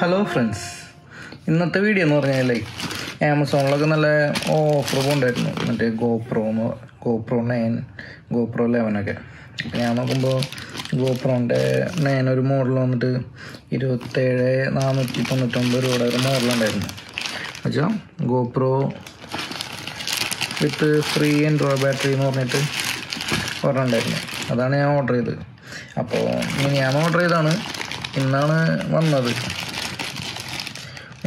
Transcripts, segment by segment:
Hello friends ഇന്നത്തെ video എന്ന് പറഞ്ഞാൽ ആമസോണിലൊക്കെ നല്ല ഓഫർ ഉണ്ടായിരുന്നു മറ്റേ ഗോപ്രോ ഗോപ്രോ നയൻ ഗോപ്രോ ലെവനൊക്കെ അപ്പം ഞാൻ നോക്കുമ്പോൾ ഗോപ്രോന്റെ നയൻ ഒരു മോഡൽ വന്നിട്ട് ഇരുപത്തേഴ് നാനൂറ്റി തൊണ്ണൂറ്റൊമ്പത് രൂപയുടെ ഒരു മോഡലുണ്ടായിരുന്നു എന്നുവെച്ചാൽ GoPro with free android battery എന്ന് പറഞ്ഞിട്ട് പറഞ്ഞിട്ടുണ്ടായിരുന്നു അതാണ് ഞാൻ ഓർഡർ ചെയ്തത്. അപ്പോൾ ഞാൻ ഓർഡർ ചെയ്താണ് ഇന്നാണ് വന്നത്.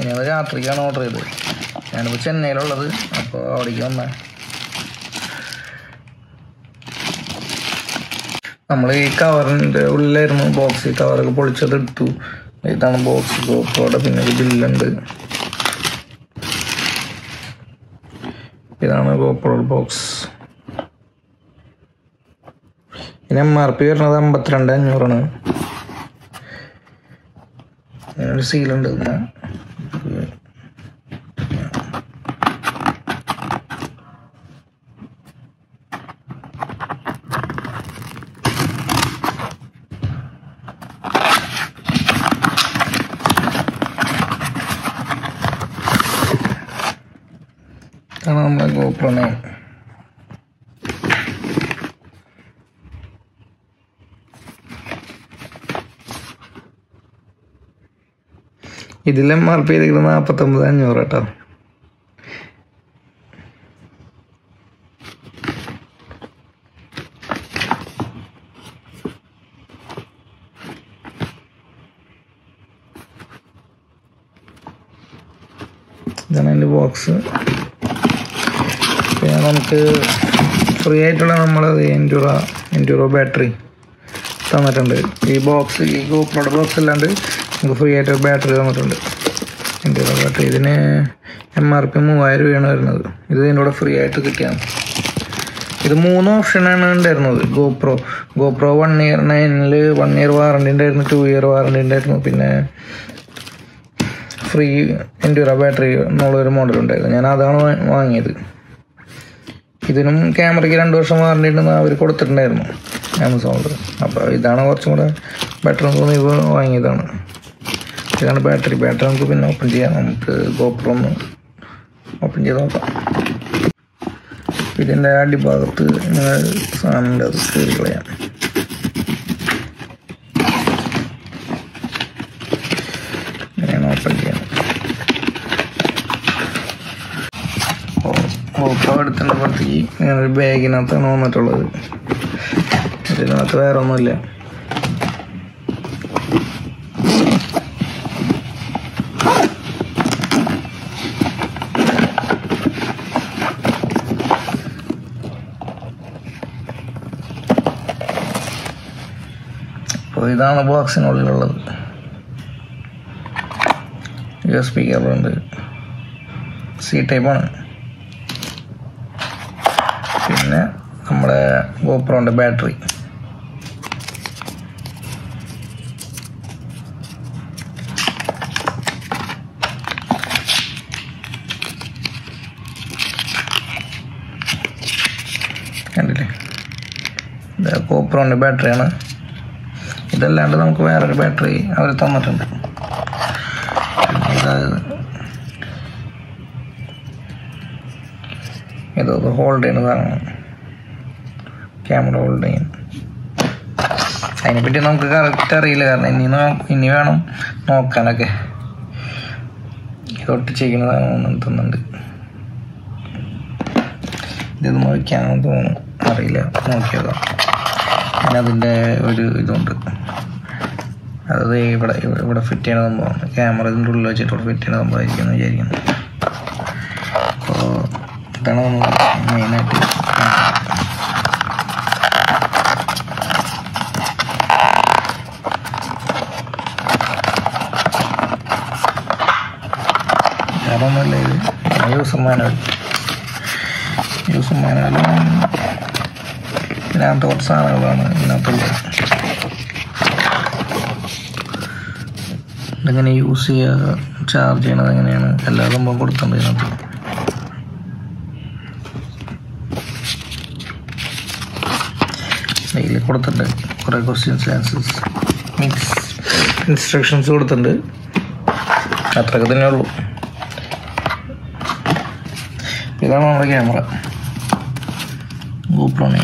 ഞാൻ രാത്രിക്കാണ് ഓർഡർ ചെയ്തത്. ഞാനിപ്പോൾ ചെന്നൈയിലുള്ളത് അപ്പോൾ അവിടേക്ക് വന്ന നമ്മൾ ഈ കവറിന്റെ ഉള്ളിലായിരുന്നു ബോക്സ് കവറൊക്കെ പൊളിച്ചത് എടുത്തു. ഇതാണ് ബോക്സ് ബോക്സോടെ പിന്നെ ഒരു ബില്ലുണ്ട്. ഇതാണ് ഗോപ്രോൾ ബോക്സ് ഇതിന് എം ആർ പി വരുന്നത് അമ്പത്തിരണ്ട് അഞ്ഞൂറാണ്. സീലുണ്ട് ഇതാണ് പ്രണയം ഇതിൽ എം ആർ ചെയ്തിരിക്കുന്നത് നാൽപ്പത്തൊമ്പത് അഞ്ഞൂറ് കേട്ടോ. ഇതാണ് എന്റെ ബോക്സ് നമുക്ക് ഫ്രീ ആയിട്ടുള്ള നമ്മളത് എൻഡ്യൂറ എൻഡ്യൂറോ ബാറ്ററി തന്നിട്ടുണ്ട്. ഈ ബോക്സ് ഈ ഗോപ്രോയുടെ ബോക്സ് അല്ലാണ്ട് നമുക്ക് ഫ്രീ ആയിട്ട് ബാറ്ററി തന്നിട്ടുണ്ട്. എൻഡ്യൂറോ ബാറ്ററി ഇതിന് എം ആർ പി മൂവായിരം രൂപയാണ് വരുന്നത്. ഇത് ഇതിന്റെ ഫ്രീ ആയിട്ട് കിട്ടിയാണ്. ഇത് മൂന്ന് ഓപ്ഷനാണ് ഉണ്ടായിരുന്നത്. ഗോപ്രോ ഗോപ്രോ വൺ ഇയർ നയനിൽ വൺ ഇയർ വാറണ്ടി ഉണ്ടായിരുന്നു. ടു ഇയർ വാറണ്ടി ഉണ്ടായിരുന്നു. പിന്നെ ഫ്രീ എൻഡ്യൂറോ ബാറ്ററി എന്നുള്ളൊരു മോഡൽ ഉണ്ടായിരുന്നു. ഞാൻ അതാണ് വാങ്ങിയത്. ഇതിനും ക്യാമറയ്ക്ക് രണ്ട് വർഷം വാറണ്ടി ഉണ്ടെന്ന് അവർ കൊടുത്തിട്ടുണ്ടായിരുന്നു ആമസോണിൽ. അപ്പോൾ ഇതാണ് കുറച്ചും കൂടെ ബെറ്റർ എന്ന് തോന്നി ഇപ്പോൾ വാങ്ങിയതാണ്. ഇതാണ് ബാറ്ററി ബാറ്ററി നമുക്ക് പിന്നെ ഓപ്പൺ ചെയ്യാം. നമുക്ക് ഗോപ്രോ ഒന്ന് ഓപ്പൺ ചെയ്ത് നോക്കാം. ഇതിന്റെ അടിഭാഗത്ത് ഇങ്ങനെ സാധനമുണ്ട് അത് കയറി കളയാം ഇങ്ങനെയാണ് ഓപ്പൺ ചെയ്യാം ഗോപ്രോ എടുത്തിന്റെ പുറത്തേക്ക് ഇങ്ങനെ ഒരു ബാഗിനകത്താണ് വന്നിട്ടുള്ളത്. ഇതിനകത്ത് വേറെ ഒന്നുമില്ല അപ്പോൾ ഇതാണ് ബോക്സിനുള്ളിലുള്ളത്. യു എസ് പി കേബിളുണ്ട്. സി ടൈപ്പാണ്. പിന്നെ നമ്മുടെ ഗോപ്രോന്റെ ബാറ്ററി കണ്ടില്ലേ? ഇത് ബാറ്ററിയാണ് ഇതല്ലാണ്ട് നമുക്ക് വേറൊരു ബാറ്ററി അവർ തന്നിട്ടുണ്ട്. ഇത് ഇതൊക്കെ ഹോൾഡ് ചെയ്യുന്നതാണ് ക്യാമറ ഹോൾഡ് ചെയ്യുന്നത് അതിനെപ്പറ്റി നമുക്ക് കറക്റ്റ് അറിയില്ല. കാരണം ഇനി ഇനി വേണം നോക്കാനൊക്കെ. ഇതൊട്ട് ചെയ്യുന്നതാണ് തോന്നുന്നുണ്ട് ഇത് നോക്കിയാണെന്ന് തോന്നുന്നു. അറിയില്ല. നോക്കിയതാ. പിന്നെ അതിന്റെ ഒരു ഇതുണ്ട്. അതായത് ഇവിടെ ഇവിടെ ഫിറ്റ് ചെയ്യണ സംഭവമാണ്. ക്യാമറ ഇതിന്റെ ഉള്ളിൽ വെച്ചിട്ട് ഫിറ്റ് ചെയ്യണ സംഭവമായിരിക്കും എന്ന് വിചാരിക്കുന്നു. നമ്മൾ മെയിനായിട്ട് അതൊന്നുമല്ല ഇത്. ഇതിനകത്തുള്ളത്. ഇതെങ്ങനെ യൂസ് ചെയ്യുക ചാർജ് ചെയ്യണത് എങ്ങനെയാണ്? എല്ലാ സംഭവം കൊടുത്തിട്ടുണ്ട് ഇതിനകത്ത് ഇതിൽ കൊടുത്തിട്ടുണ്ട്. കുറേ ക്വസ്റ്റ്യൻസ് ആൻസേഴ്സ് മീൻസ് ഇൻസ്ട്രക്ഷൻസ് കൊടുത്തിട്ടുണ്ട്. അത്രയൊക്കെ തന്നെ ഉള്ളൂ. ഇതാണ് നമ്മുടെ ക്യാമറ ഗോപ്രോണി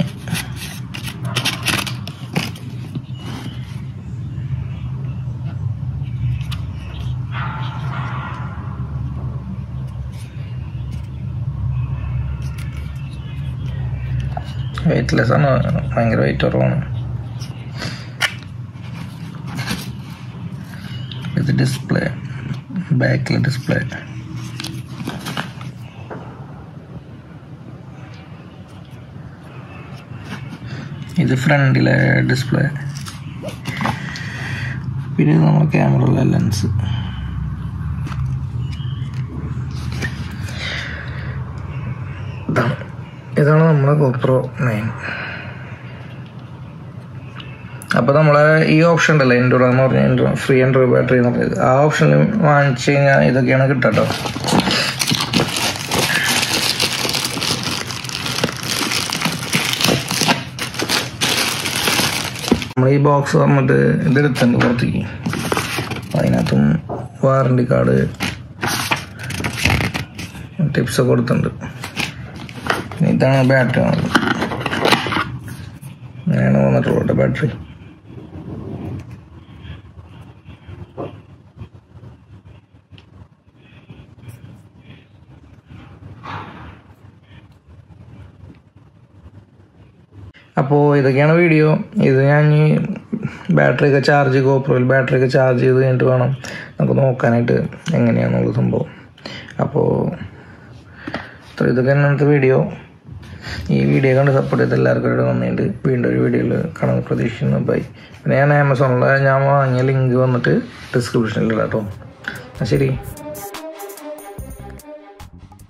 വെയിറ്റ്ലെസ് ആണ് ഭയങ്കര വെയിറ്റ് കുറവാണ് ഇത് ഡിസ്പ്ലേ ബാക്കിൽ ഡിസ്പ്ലേ ഇത് ഫ്രണ്ടിലെ ഡിസ്പ്ലേ പിന്നെ ഇത് നമ്മുടെ ക്യാമറയിലെ ലെൻസ് നമ്മുടെ ഗോപ്രോ നയൻ അപ്പോൾ നമ്മളെ ഈ ഓപ്ഷൻ ഉണ്ടല്ലോ എൻഡോറ എന്ന് പറഞ്ഞ ഫ്രീ ആൻഡ് ബാറ്ററി എന്ന് പറഞ്ഞത്. ആ ഓപ്ഷനിൽ വാങ്ങിച്ചു കഴിഞ്ഞാൽ ഇതൊക്കെയാണ് കിട്ടട്ടോ. നമ്മൾ ഈ ബോക്സ് വന്നിട്ട് ഇതെടുത്തുണ്ട് പുറത്തേക്ക്. അതിനകത്തും വാറണ്ടി കാർഡ് ടിപ്സ് കൊടുത്തുണ്ട് കൊടുത്തിട്ടുണ്ട്. ഇതാണ് ബാറ്ററി അങ്ങനെയാണ് വന്നിട്ടുള്ളത് ബാറ്ററി. അപ്പോൾ ഇതൊക്കെയാണ് വീഡിയോ ഇത് ഞാൻ ഈ ബാറ്ററി ഒക്കെ ചാർജ് ഗോപ്രോയിൽ ബാറ്ററി ഒക്കെ ചാർജ് ചെയ്ത് കഴിഞ്ഞിട്ട് വേണം നമുക്ക് നോക്കാനായിട്ട് എങ്ങനെയാണെന്നുള്ള സംഭവം. അപ്പോൾ ഇതൊക്കെ ഇന്നത്തെ വീഡിയോ ഈ വീഡിയോ കണ്ട് സപ്പോർട്ട് ചെയ്ത എല്ലാവർക്കും നന്ദിയുണ്ട്. വീണ്ടും ഒരു വീഡിയോയിൽ കാണാൻ പ്രതീക്ഷിക്കുന്നു. ബൈ പിന്നെ ഞാൻ ആമസോണിൽ ഞാൻ വാങ്ങിയ ലിങ്ക് വന്നിട്ട് ഡിസ്ക്രിപ്ഷനിൽ ഇടാം കേട്ടോ ശരി.